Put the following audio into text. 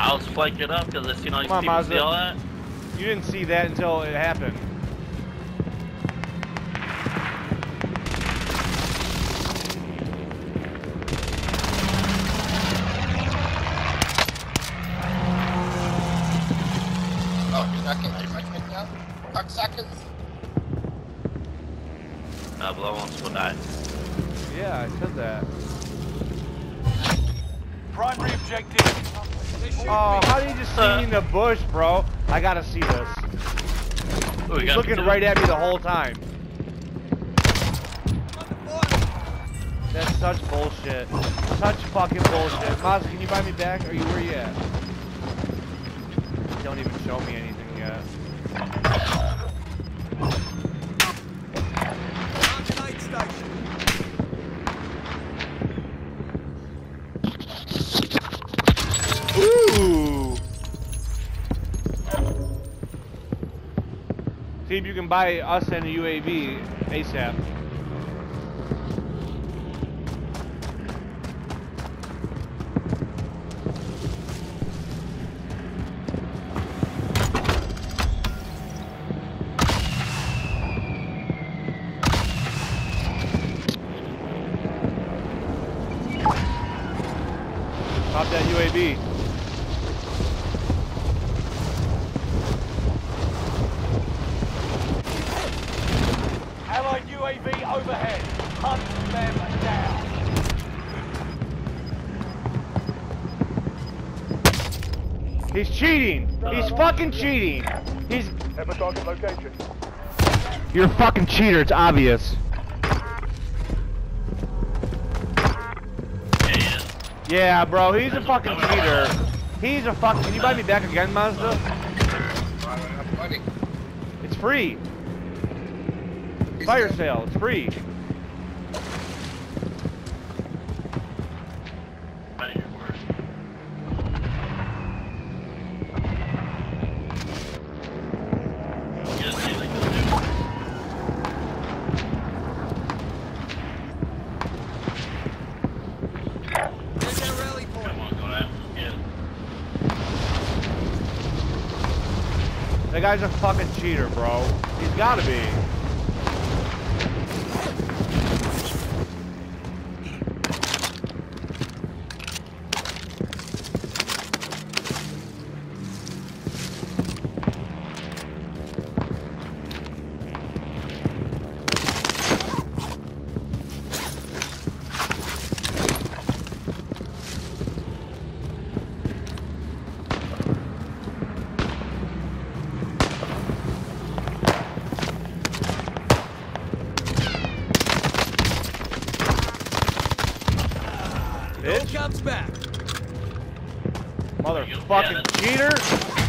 I was flanking up because I seen all these Come on, people Mazda. see all that. You didn't see that until it happened. Oh, you're not getting your right now? Fuck seconds? But I almost will. Yeah, I said that. Primary objective. Oh, how did you just see me in the bush, bro? I gotta see this. Ooh, we looking right at me the whole time. That's such bullshit. Such fucking bullshit. Maz, can you buy me back? Are you where you at? Don't even show me anything yet. See if you can buy us and a UAV ASAP. Pop that UAV. He's cheating. He's fucking cheating. He's. A target location. You're a fucking cheater. It's obvious. Yeah, yeah. Yeah, bro. He's a fucking cheater. He's a fucking. Can you buy me back again, Mazda? It's free. Fire sale. It's free. Right here, where- You just see, like, this dude. Come on, go down. Yeah. That guy's a fucking cheater, bro. He's gotta be. Bitch. comes back. Motherfucking cheater.